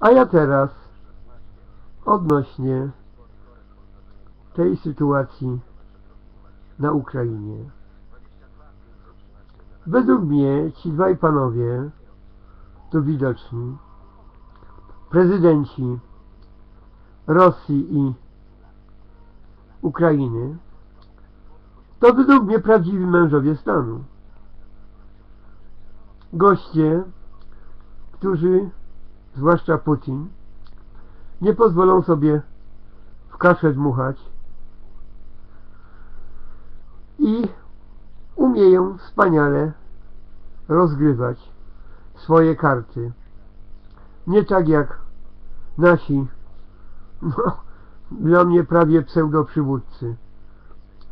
A ja teraz odnośnie tej sytuacji na Ukrainie. Według mnie ci dwaj panowie, tu widoczni, prezydenci Rosji i Ukrainy, to według mnie prawdziwi mężowie stanu. Goście, którzy, zwłaszcza Putin, nie pozwolą sobie w kaszę dmuchać i umieją wspaniale rozgrywać swoje karty. Nie tak jak nasi, no, dla mnie prawie pseudoprzywódcy,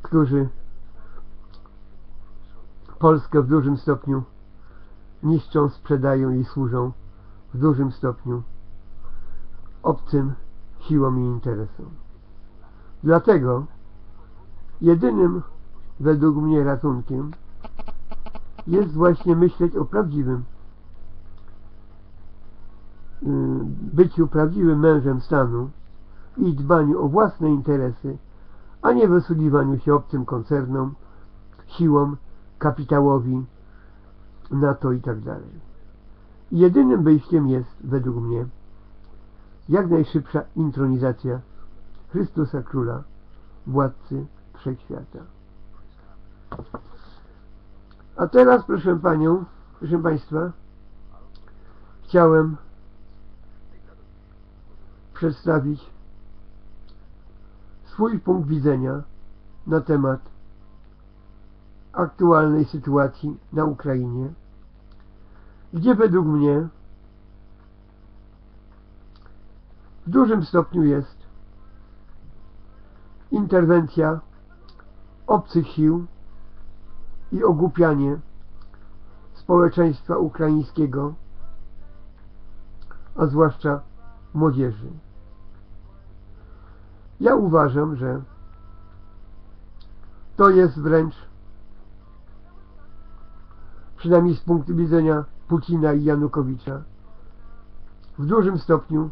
którzy Polskę w dużym stopniu niszczą, sprzedają i służą w dużym stopniu obcym siłom i interesom. Dlatego jedynym według mnie ratunkiem jest właśnie myśleć o prawdziwym y, byciu prawdziwym mężem stanu i dbaniu o własne interesy, a nie wysługiwaniu się obcym koncernom, siłom, kapitałowi, NATO i tak dalej. Jedynym wyjściem jest, według mnie, jak najszybsza intronizacja Chrystusa Króla, Władcy Wszechświata. A teraz, proszę Panią, proszę Państwa, chciałem przedstawić swój punkt widzenia na temat aktualnej sytuacji na Ukrainie, gdzie według mnie w dużym stopniu jest interwencja obcych sił i ogłupianie społeczeństwa ukraińskiego, a zwłaszcza młodzieży. Ja uważam, że to jest wręcz, przynajmniej z punktu widzenia Putina i Janukowicza, w dużym stopniu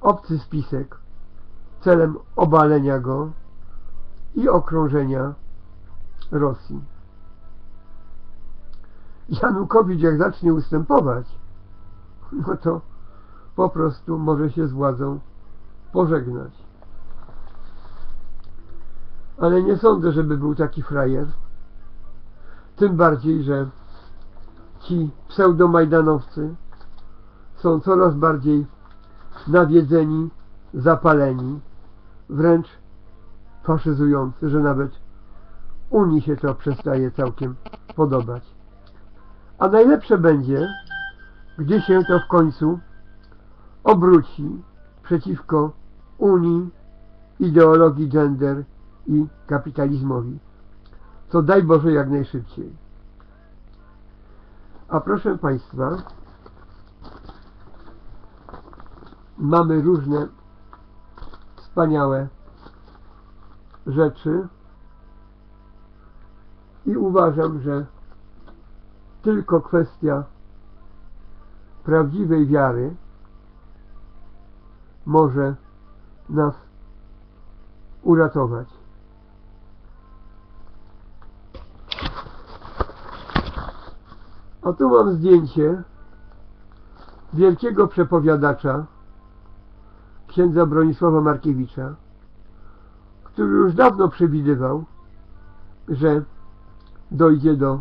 obcy spisek celem obalenia go i okrążenia Rosji. Janukowicz jak zacznie ustępować, no to po prostu może się z władzą pożegnać. Ale nie sądzę, żeby był taki frajer. Tym bardziej, że ci pseudomajdanowcy są coraz bardziej nawiedzeni, zapaleni, wręcz faszyzujący, że nawet Unii się to przestaje całkiem podobać. A najlepsze będzie, gdy się to w końcu obróci przeciwko Unii, ideologii gender i kapitalizmowi. Co daj Boże jak najszybciej. A proszę Państwa, mamy różne wspaniałe rzeczy i uważam, że tylko kwestia prawdziwej wiary może nas uratować. A tu mam zdjęcie wielkiego przepowiadacza księdza Bronisława Markiewicza, który już dawno przewidywał, że dojdzie do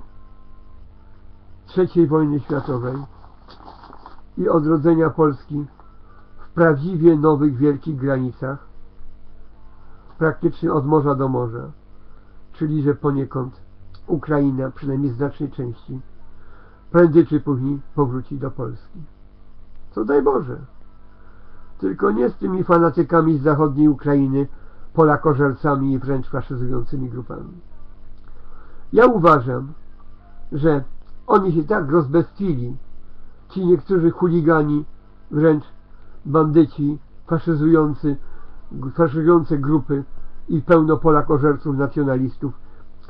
III wojny światowej i odrodzenia Polski w prawdziwie nowych wielkich granicach, praktycznie od morza do morza, czyli że poniekąd Ukraina, przynajmniej znacznej części, prędzej czy później powróci do Polski. Co daj Boże. Tylko nie z tymi fanatykami z zachodniej Ukrainy, polakożercami i wręcz faszyzującymi grupami. Ja uważam, że oni się tak rozbestwili, ci niektórzy chuligani, wręcz bandyci, faszyzujący, faszyzujące grupy i pełno polakożerców, nacjonalistów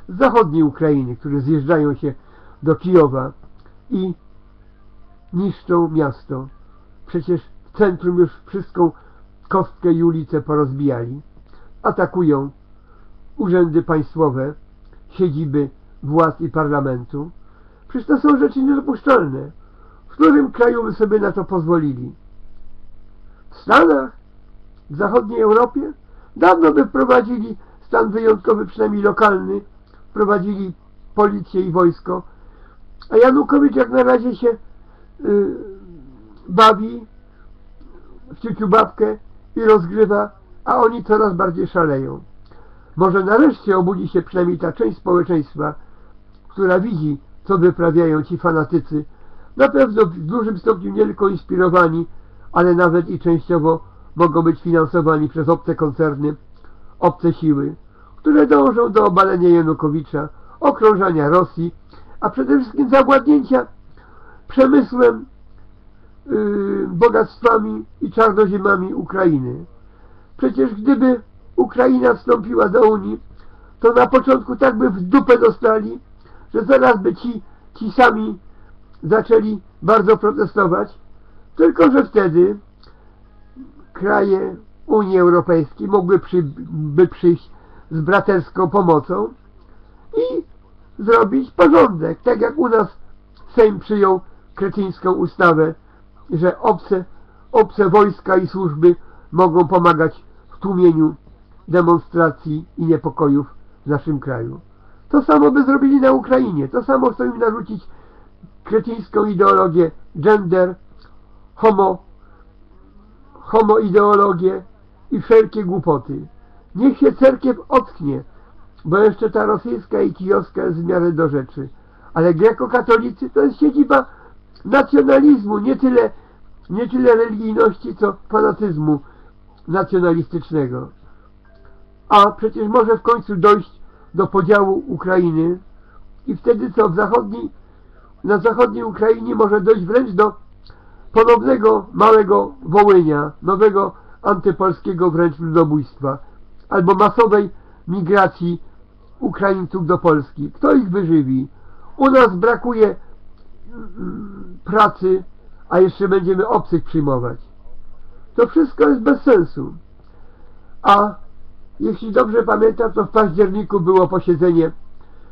z zachodniej Ukrainy, którzy zjeżdżają się do Kijowa i niszczą miasto. Przecież w centrum już wszystką kostkę i ulicę porozbijali. Atakują urzędy państwowe, siedziby władz i parlamentu. Przecież to są rzeczy niedopuszczalne. W którym kraju by sobie na to pozwolili? W Stanach? W zachodniej Europie? Dawno by wprowadzili stan wyjątkowy, przynajmniej lokalny, wprowadzili policję i wojsko, a Janukowicz jak na razie się yy, bawi w ciuciu babkę i rozgrywa, a oni coraz bardziej szaleją. Może nareszcie obudzi się przynajmniej ta część społeczeństwa, która widzi, co wyprawiają ci fanatycy, na pewno w dużym stopniu nie tylko inspirowani, ale nawet i częściowo mogą być finansowani przez obce koncerny, obce siły, które dążą do obalenia Janukowicza, okrążania Rosji, a przede wszystkim zawładnięcia przemysłem, yy, bogactwami i czarnoziemami Ukrainy. Przecież gdyby Ukraina wstąpiła do Unii, to na początku tak by w dupę dostali, że zaraz by ci, ci sami zaczęli bardzo protestować, tylko że wtedy kraje Unii Europejskiej mogły przy, przyjść z braterską pomocą i zrobić porządek, tak jak u nas Sejm przyjął kretyńską ustawę, że obce, obce wojska i służby mogą pomagać w tłumieniu demonstracji i niepokojów w naszym kraju. To samo by zrobili na Ukrainie. To samo chcą im narzucić kretyńską ideologię gender, homo, homoideologię i wszelkie głupoty. Niech się cerkiew ocknie, bo jeszcze ta rosyjska i kijowska jest w miarę do rzeczy. Ale grekokatolicy to jest siedziba nacjonalizmu, nie tyle, nie tyle religijności, co fanatyzmu nacjonalistycznego. A przecież może w końcu dojść do podziału Ukrainy i wtedy co w zachodniej, na zachodniej Ukrainie może dojść wręcz do ponownego małego Wołynia, nowego antypolskiego wręcz ludobójstwa, albo masowej migracji Ukraińców do Polski. Kto ich wyżywi? U nas brakuje mm, pracy, a jeszcze będziemy obcych przyjmować. To wszystko jest bez sensu. A jeśli dobrze pamiętam, to w październiku było posiedzenie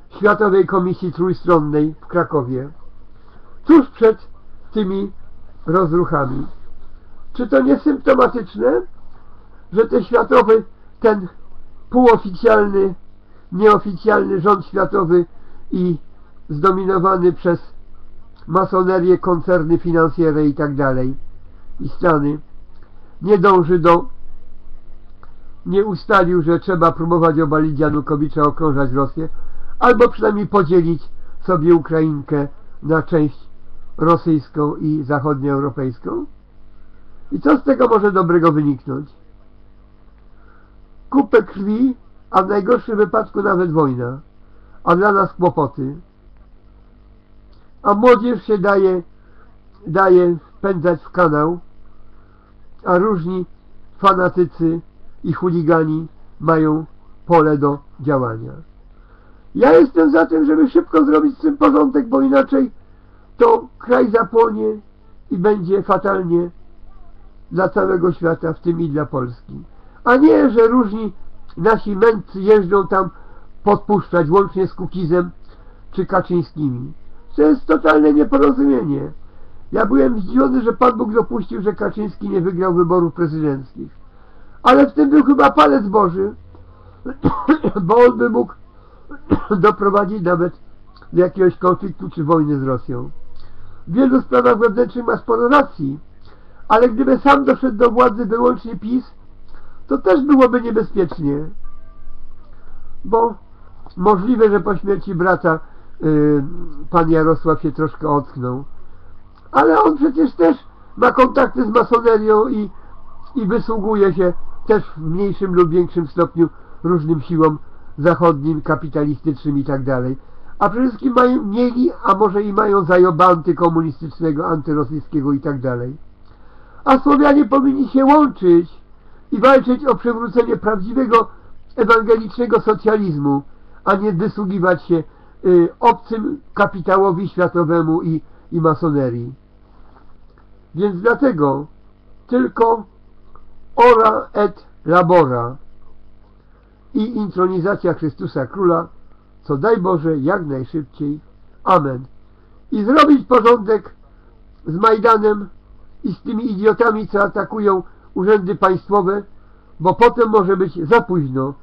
Światowej Komisji Trójstronnej w Krakowie. Tuż przed tymi rozruchami. Czy to nie symptomatyczne, że ten światowy, ten półoficjalny, nieoficjalny rząd światowy i zdominowany przez masonerię, koncerny finansjery i tak Stany nie dąży do nie ustalił, że trzeba próbować obalić Janukowicza, okrążać Rosję, albo przynajmniej podzielić sobie Ukrainkę na część rosyjską i zachodnioeuropejską? I co z tego może dobrego wyniknąć? Kupę krwi, a w najgorszym wypadku nawet wojna, a dla nas kłopoty. A młodzież się daje, daje wpędzać w kanał, a różni fanatycy i chuligani mają pole do działania. Ja jestem za tym, żeby szybko zrobić z tym porządek, bo inaczej to kraj zapłonie i będzie fatalnie dla całego świata, w tym i dla Polski. A nie, że różni nasi mędrcy jeżdżą tam podpuszczać, łącznie z Kukizem czy Kaczyńskimi. To jest totalne nieporozumienie. Ja byłem zdziwiony, że Pan Bóg dopuścił, że Kaczyński nie wygrał wyborów prezydenckich. Ale w tym był chyba palec Boży, bo on by mógł doprowadzić nawet do jakiegoś konfliktu czy wojny z Rosją. W wielu sprawach wewnętrznych ma sporo racji, ale gdyby sam doszedł do władzy wyłącznie PiS, to też byłoby niebezpiecznie. Bo możliwe, że po śmierci brata yy, pan Jarosław się troszkę ocknął. Ale on przecież też ma kontakty z masonerią i, i wysługuje się też w mniejszym lub większym stopniu różnym siłom zachodnim, kapitalistycznym i tak dalej. A przede wszystkim mają, mieli, a może i mają zajoba antykomunistycznego, antyrosyjskiego i tak dalej. A Słowianie powinni się łączyć i walczyć o przywrócenie prawdziwego ewangelicznego socjalizmu, a nie wysługiwać się y, obcym kapitałowi światowemu i, i masonerii. Więc dlatego tylko ora et labora i intronizacja Chrystusa Króla, co daj Boże jak najszybciej. Amen. I zrobić porządek z Majdanem i z tymi idiotami, co atakują urzędy państwowe, bo potem może być za późno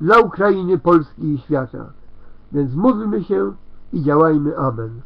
dla Ukrainy, Polski i świata. Więc módlmy się i działajmy. Amen.